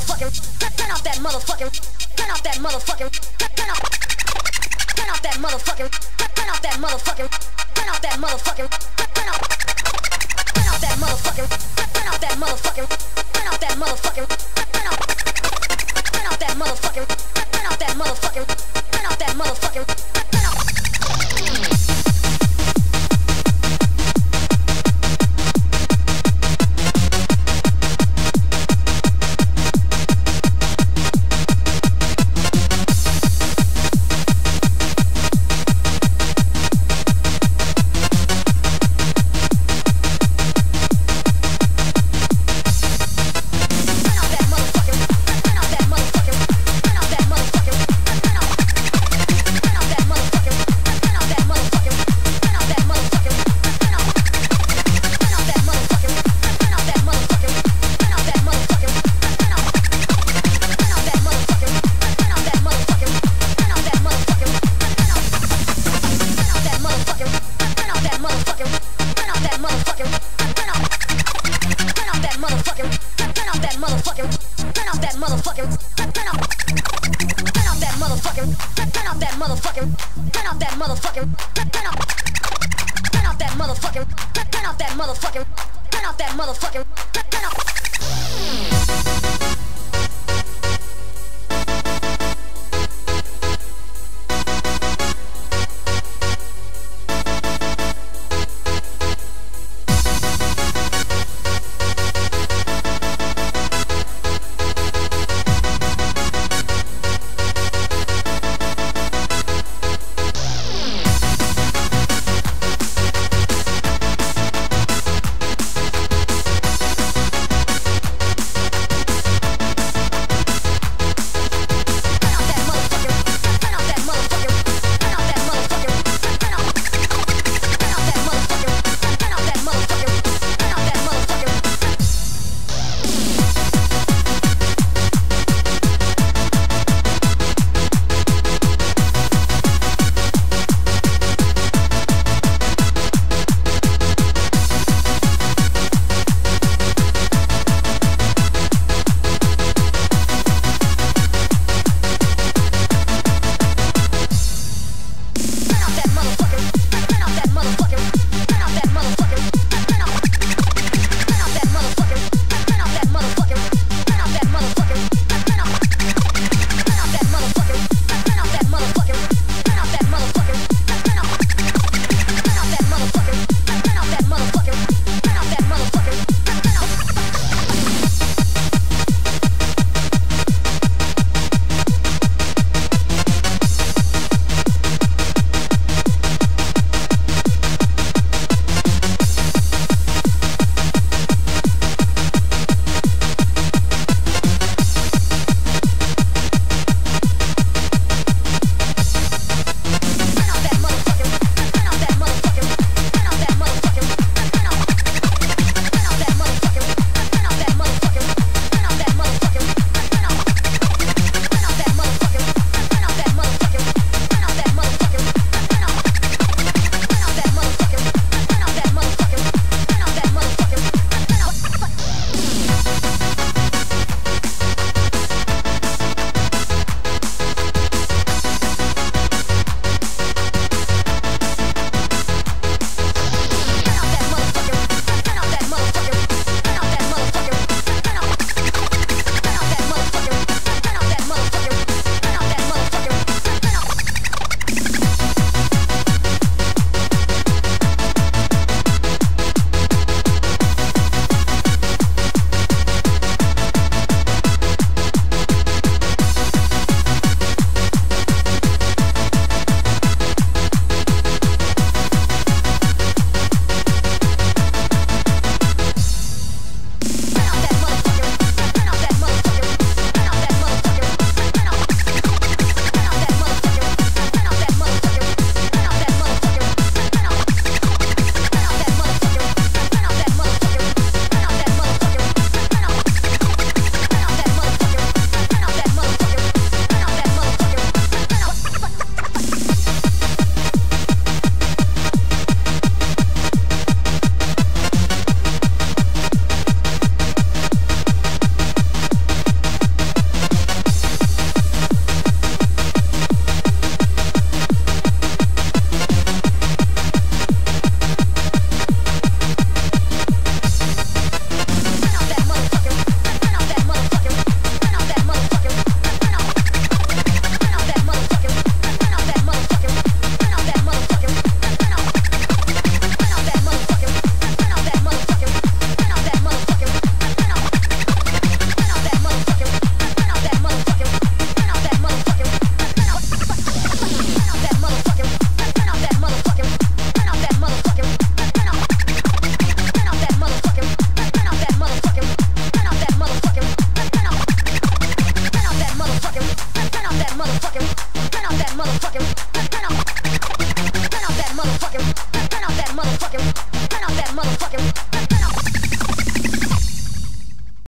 motherfucking, turn off that motherfucking, turn off that motherfucking, turn off, turn off that motherfucking, turn off that motherfucking, turn off that motherfucking, turn off, turn off that motherfucking, turn off that motherfucking, turn off that motherfucking, motherfucker. Turn off that motherfucking! Turn off that motherfucking! Turn off. Turn off that motherfucking! Turn off that motherfucking! Turn off that motherfucking! Turn off. motherfucking, turn off that motherfucker.